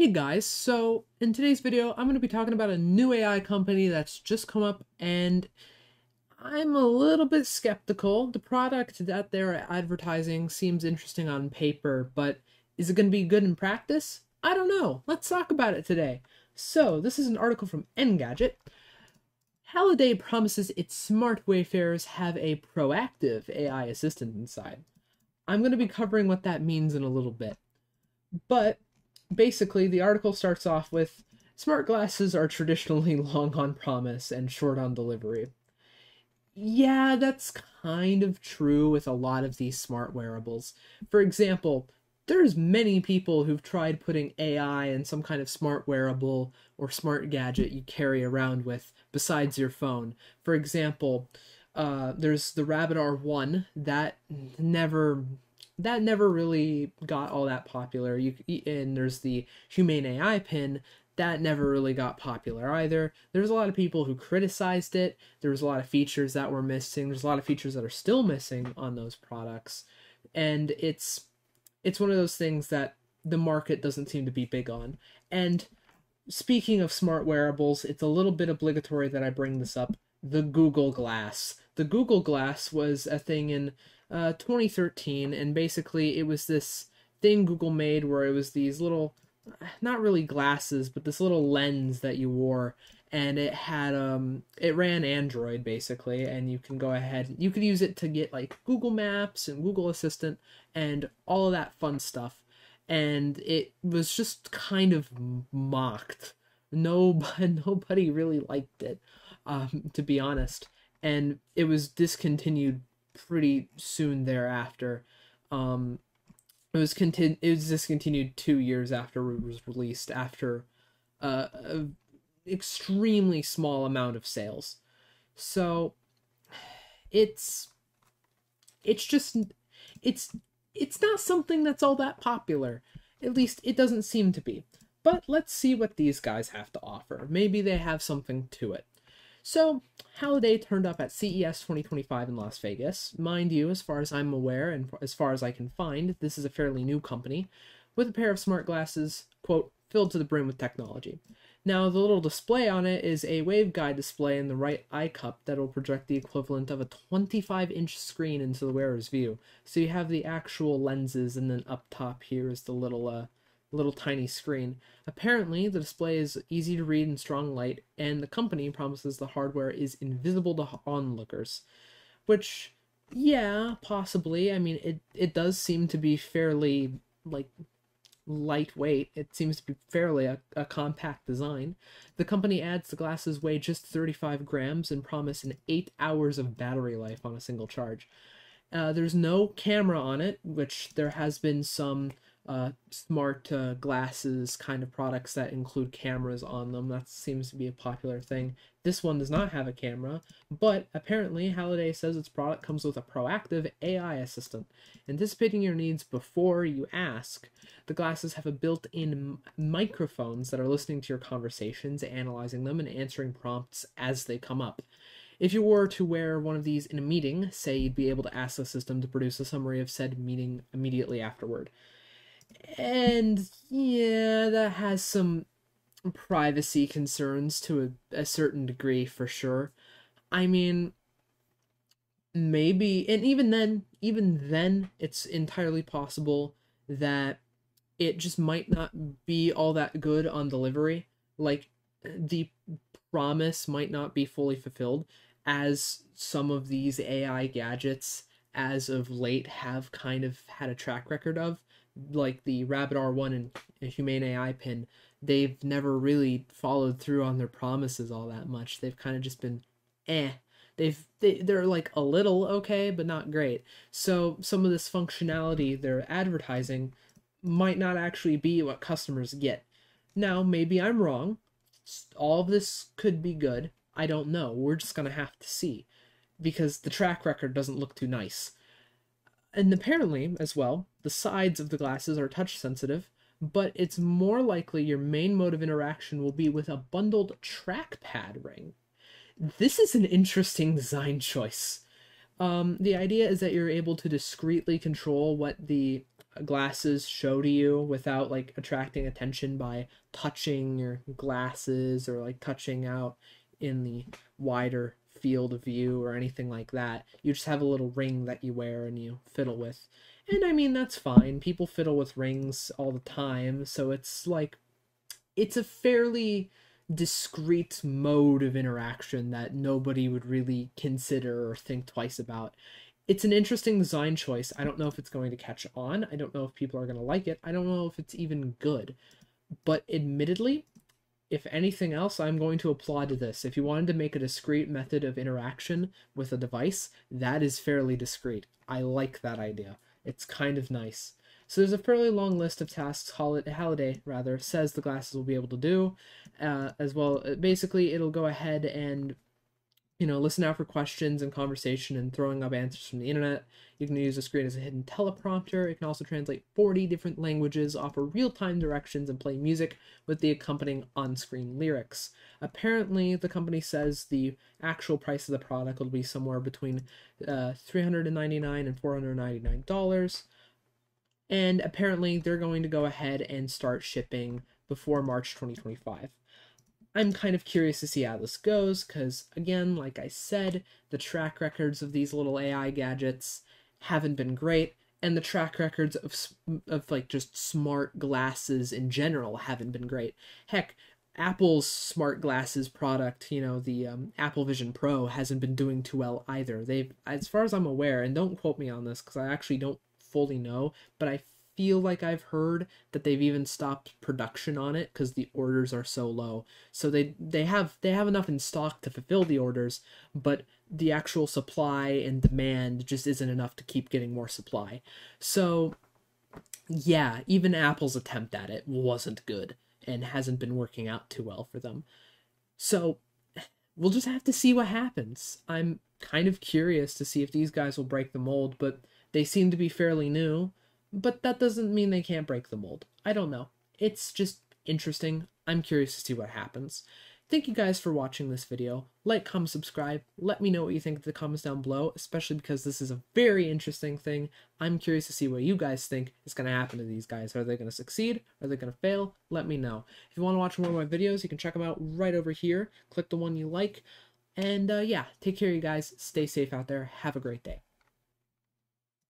Hey guys, so in today's video, I'm going to be talking about a new AI company that's just come up and I'm a little bit skeptical. The product that they're advertising seems interesting on paper, but is it going to be good in practice? I don't know. Let's talk about it today. So, this is an article from Engadget. Halliday promises its smart wayfarers have a proactive AI assistant inside. I'm going to be covering what that means in a little bit. But basically, the article starts off with smart glasses are traditionally long on promise and short on delivery. Yeah, that's kind of true with a lot of these smart wearables. For example, there's many people who've tried putting AI in some kind of smart wearable or smart gadget you carry around with besides your phone. For example, uh, there's the Rabbit R1 that never that never really got all that popular. You and there's the Humane AI pin that never really got popular either. There's a lot of people who criticized it. There was a lot of features that were missing. There's a lot of features that are still missing on those products, and it's it's one of those things that the market doesn't seem to be big on. And speaking of smart wearables, it's a little bit obligatory that I bring this up. The Google Glass. The Google Glass was a thing in uh, 2013, and basically it was this thing Google made where it was these little, not really glasses, but this little lens that you wore, and it had um, it ran Android basically, and you can go ahead, you could use it to get like Google Maps and Google Assistant and all of that fun stuff, and it was just kind of mocked. Nobody, nobody really liked it, um, to be honest, and it was discontinued pretty soon thereafter. Um, it was continu- it was discontinued two years after it was released after uh, a extremely small amount of sales. So it's it's just it's it's not something that's all that popular. At least it doesn't seem to be. But let's see what these guys have to offer. Maybe they have something to it. So, Halliday turned up at CES 2025 in Las Vegas. Mind you, as far as I'm aware and as far as I can find, this is a fairly new company with a pair of smart glasses, quote, filled to the brim with technology. Now, the little display on it is a waveguide display in the right eye cup that will project the equivalent of a 25 inch screen into the wearer's view. So you have the actual lenses, and then up top here is the little uh, little tiny screen. Apparently, the display is easy to read in strong light, and the company promises the hardware is invisible to onlookers. Which, yeah, possibly. I mean, it, it does seem to be fairly, like, lightweight. It seems to be fairly a, a compact design. The company adds the glasses weigh just 35 grams and promise an 8 hours of battery life on a single charge. Uh, there's no camera on it, which there has been some uh, smart uh, glasses kind of products that include cameras on them. That seems to be a popular thing. This one does not have a camera, but apparently Halliday says its product comes with a proactive AI assistant, anticipating your needs before you ask. The glasses have a built-in microphones that are listening to your conversations, analyzing them, and answering prompts as they come up. If you were to wear one of these in a meeting, say you'd be able to ask the system to produce a summary of said meeting immediately afterward. And yeah, that has some privacy concerns to a, a certain degree for sure. I mean, maybe, and even then, even then, it's entirely possible that it just might not be all that good on delivery. Like, the promise might not be fully fulfilled, as some of these AI gadgets, as of late, have kind of had a track record of like the Rabbit R1 and Humane AI pin, they've never really followed through on their promises all that much. They've kind of just been eh. They've they, they're like a little okay, but not great. So some of this functionality they're advertising might not actually be what customers get. Now, maybe I'm wrong. All of this could be good. I don't know. We're just going to have to see because the track record doesn't look too nice. And apparently, as well, the sides of the glasses are touch sensitive, but it's more likely your main mode of interaction will be with a bundled trackpad ring. This is an interesting design choice. Um, the idea is that you're able to discreetly control what the glasses show to you without like attracting attention by touching your glasses or like touching out in the wider field of view or anything like that. You just have a little ring that you wear and you fiddle with. And I mean, that's fine. People fiddle with rings all the time, so it's like, it's a fairly discreet mode of interaction that nobody would really consider or think twice about. It's an interesting design choice. I don't know if it's going to catch on. I don't know if people are going to like it. I don't know if it's even good. But admittedly, if anything else, I'm going to applaud to this. If you wanted to make a discreet method of interaction with a device, that is fairly discreet. I like that idea. It's kind of nice. So there's a fairly long list of tasks Halliday rather says the glasses will be able to do, uh, as well. Uh, basically, it'll go ahead and you know, listen out for questions and conversation and throwing up answers from the internet. You can use the screen as a hidden teleprompter. It can also translate 40 different languages, offer real time directions, and play music with the accompanying on screen lyrics. Apparently, the company says the actual price of the product will be somewhere between uh, 399 and $499. And apparently, they're going to go ahead and start shipping before March 2025. I'm kind of curious to see how this goes because, again, like I said, the track records of these little AI gadgets haven't been great, and the track records of of like just smart glasses in general haven't been great. Heck, Apple's smart glasses product, you know, the um, Apple Vision Pro, hasn't been doing too well either. They've, as far as I'm aware, and don't quote me on this because I actually don't fully know, but I feel like I've heard that they've even stopped production on it because the orders are so low. So they they have they have enough in stock to fulfill the orders, but the actual supply and demand just isn't enough to keep getting more supply. So yeah, even Apple's attempt at it wasn't good and hasn't been working out too well for them. So we'll just have to see what happens. I'm kind of curious to see if these guys will break the mold, but they seem to be fairly new but that doesn't mean they can't break the mold. I don't know. It's just interesting. I'm curious to see what happens. Thank you guys for watching this video. Like, comment, subscribe. Let me know what you think in the comments down below, especially because this is a very interesting thing. I'm curious to see what you guys think is going to happen to these guys. Are they going to succeed? Are they going to fail? Let me know. If you want to watch more of my videos, you can check them out right over here. Click the one you like. And uh, yeah, take care, you guys. Stay safe out there. Have a great day.